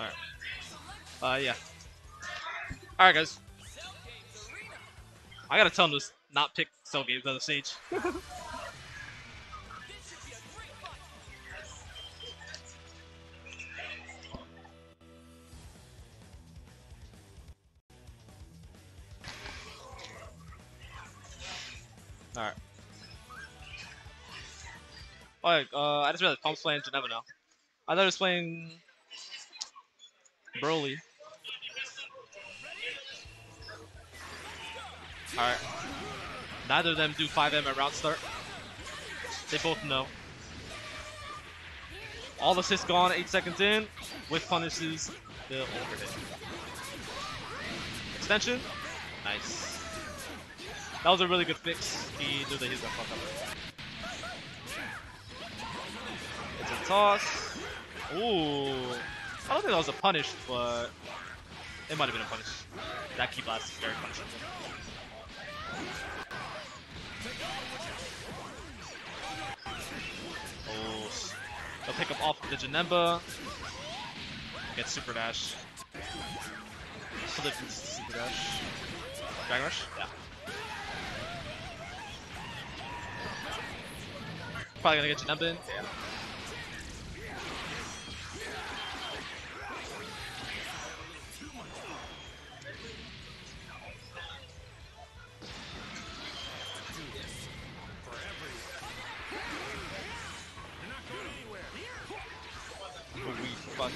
Alright. Uh, yeah. Alright, guys. I gotta tell him to not pick Cell Games on the stage. Alright. Alright, uh, I just realized Pump's playing Janemba now. I thought he was playing Broly. Alright. Neither of them do 5M at round start. They both know. All assists gone 8 seconds in, with punishes the overhit. Extension? Nice. That was a really good fix. He knew that he was gonna fuck up. It's a toss. Ooh. I don't think that was a punish, but it might have been a punish. That key blast is very punishable. Oh, they'll pick up off of the Janemba. Get super dash. Flip into super dash. Dragon rush? Yeah. Probably gonna get Janemba in. Yeah.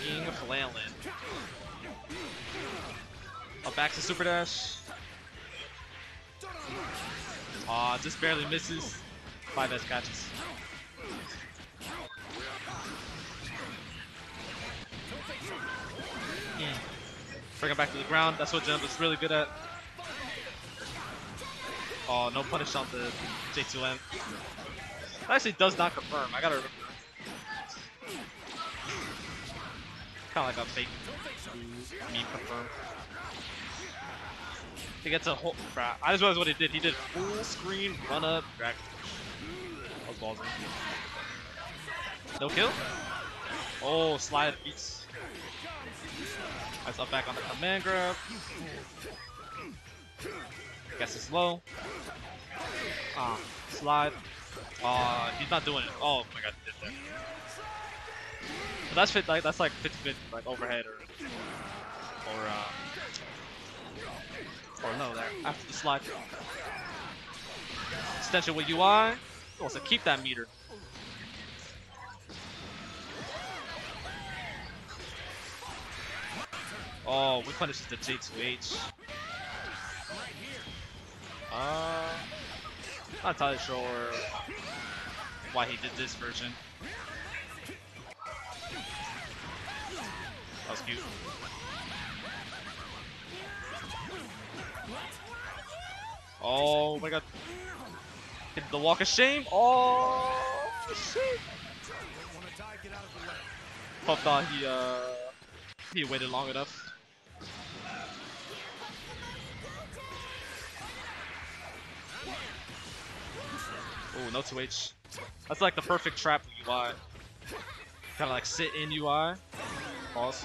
Fucking flailing. Up back to Super Dash. Aw, just barely misses. 5S catches. Hmm. Bring him back to the ground. That's what Jump is really good at. Oh, no punish on the J2M. That actually does not confirm. I gotta remember. Kind of like a fake meme confirm. He gets a whole. Crap. I just realized what he did. He did full screen run up drag. Was ballsy. No kill? Oh, slide beats. That's up back on the command grab. Guess it's low. Ah, slide. Ah, he's not doing it. Oh my god, he did that. But that's fit like that's like 50 50 like overhead or or uh or no there after the slide. Extension with UI. Oh, so keep that meter. Oh, we punishes the J2H. Uh, not entirely sure why he did this version. That was cute. Oh my god. The walk of shame. Oh shit. Pop thought he uh he waited long enough. Oh, no 2H. That's like the perfect trap UI. Kind of like sit in UI. Pause.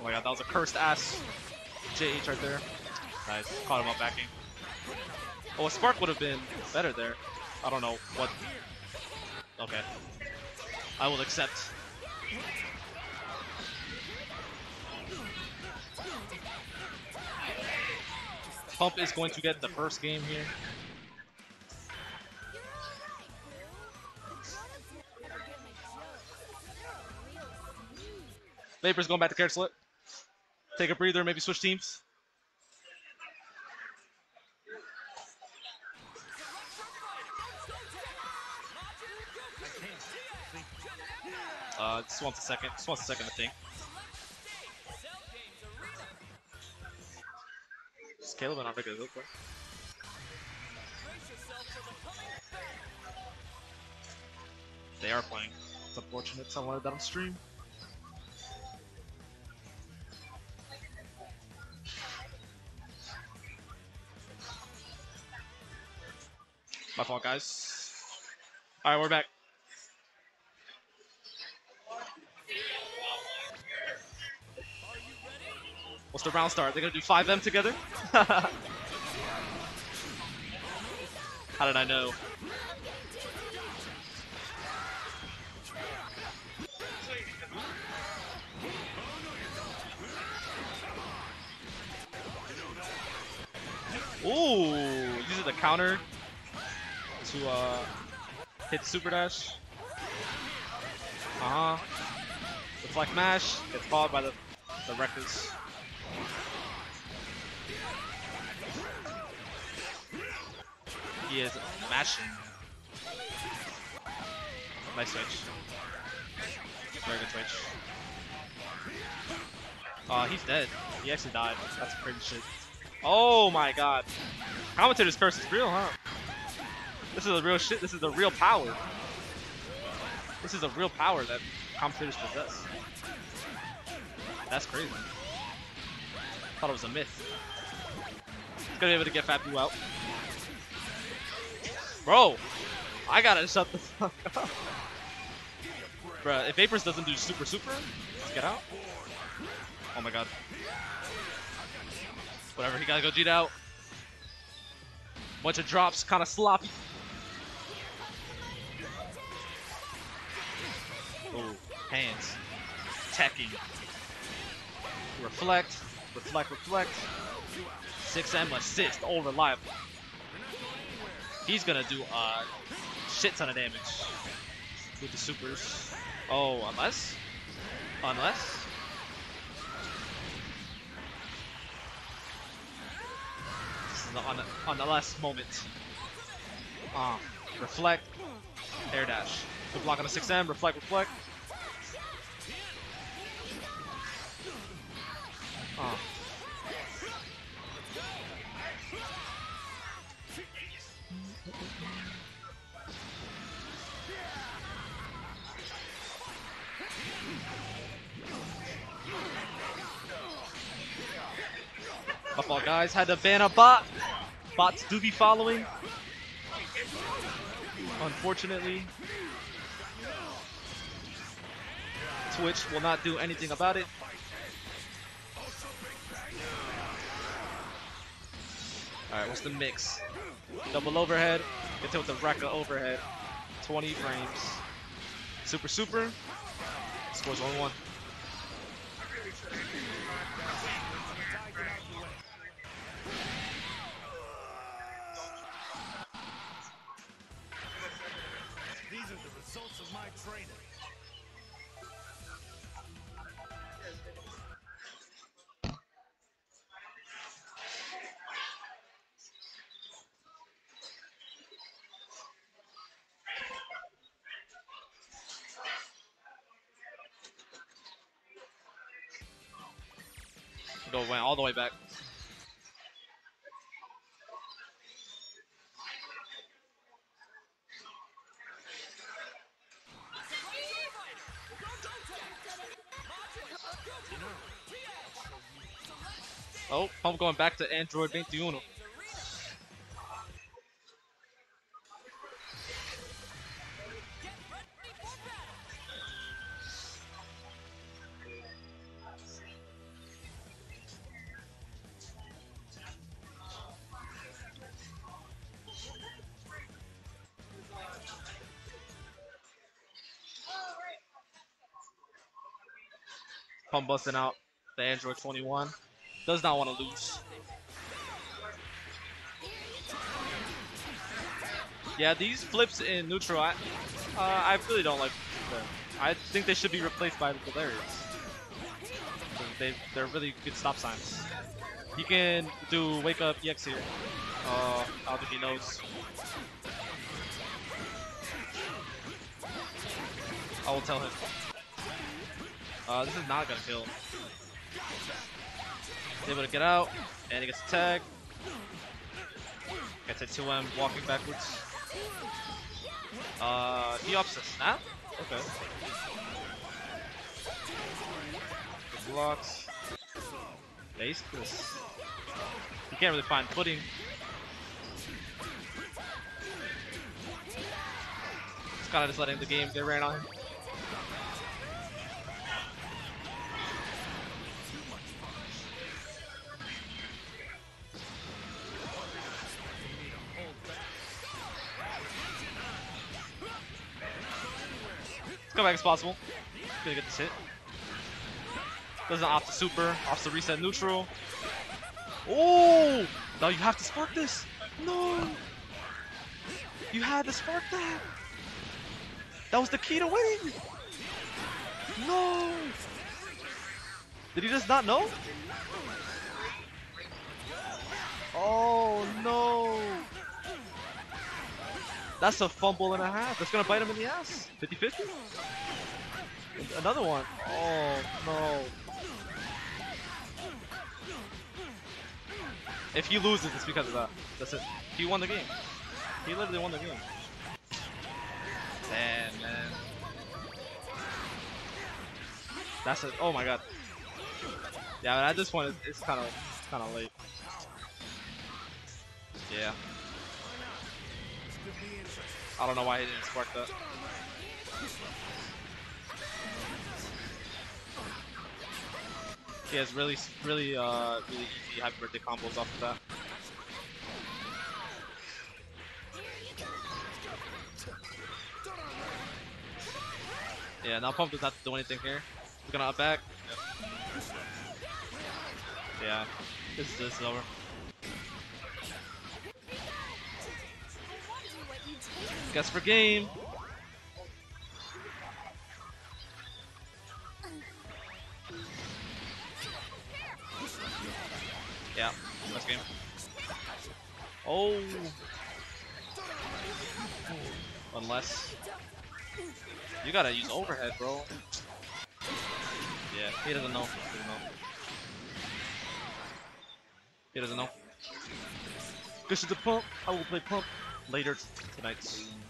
Oh my god, that was a cursed ass JH right there. Nice. Caught him up backing. Oh, a spark would have been better there. I don't know what. Okay. I will accept. Pump is going to get the first game here. Vapor's going back to carrot slit take a breather, maybe switch teams? Uh, just wants a second. Just wants a second I think. Is Caleb and Arnica real quick? They are playing. It's unfortunate someone that on stream. My fault, guys. Alright, we're back. What's the round start? They're gonna do 5M together? How did I know? Ooh, uses the counter to uh, hit super dash. Uh huh. Deflect mash gets followed by the the records. He is mashing. Nice switch. Very good switch. Uh, he's dead. He actually died. That's crazy shit. Oh my god. Commentator's curse is real, huh? This is a real shit. This is the real power. This is a real power that commentators possess. That's crazy. Thought it was a myth. Gonna be able to get Fat Buu out. Bro, I gotta shut the fuck up. Bruh, if Vapors doesn't do super super, let's get out. Oh my god. Whatever, he gotta go G out. Bunch of drops, kinda sloppy. Oh, hands. Teching. Reflect, reflect, reflect. 6M assist, all reliable. He's gonna do a shit ton of damage with the supers. Oh, unless? Unless? This is the on, on the last moment. Ah, reflect, air dash. Good block on the 6M, reflect, reflect. Ah. My fault, guys. Had to ban a bot. Bots do be following. Unfortunately. Twitch will not do anything about it. Alright, what's the mix? Double overhead. Get to with the Rekka overhead. 20 frames. Super super. Scores 1 1. Go went all the way back. Oh, I'm going back to Android 21. Pump busting out the Android 21. Does not want to lose. Yeah, these flips in neutral, I, uh, I really don't like them. I think they should be replaced by the Galarians. They, they're really good stop signs. He can do Wake Up EX here. Uh, I don't think he knows. I will tell him. Uh, this is not gonna kill. He's able to get out, and he gets a tag. Gets a 2M walking backwards. Uh, he ups the snap? Okay. Good blocks. Base this. He can't really find footing. He's kind of just letting the game get ran on him. Go back as possible. Gonna get this hit. Doesn't opt the super, opts the reset neutral. Oh! Now you have to spark this! No! You had to spark that! That was the key to winning! No! Did he just not know? That's a fumble and a half. That's gonna bite him in the ass. 50 50? Another one. Oh no. If he loses, it's because of that. That's it. He won the game. He literally won the game. Damn, man. That's it. Oh my god. Yeah, but at this point, it's, it's kind of kind of late. Yeah. I don't know why he didn't spark that. He has really, really, uh, really easy happy birthday combos off of that. Yeah, now Pump does not do anything here. He's gonna up back. Yeah, this, this is over. Guess for game. Yeah, that's game. Oh. Unless you gotta use overhead, bro. Yeah, he doesn't know. He doesn't know. He doesn't know. This is the pump. I will play pump later tonight.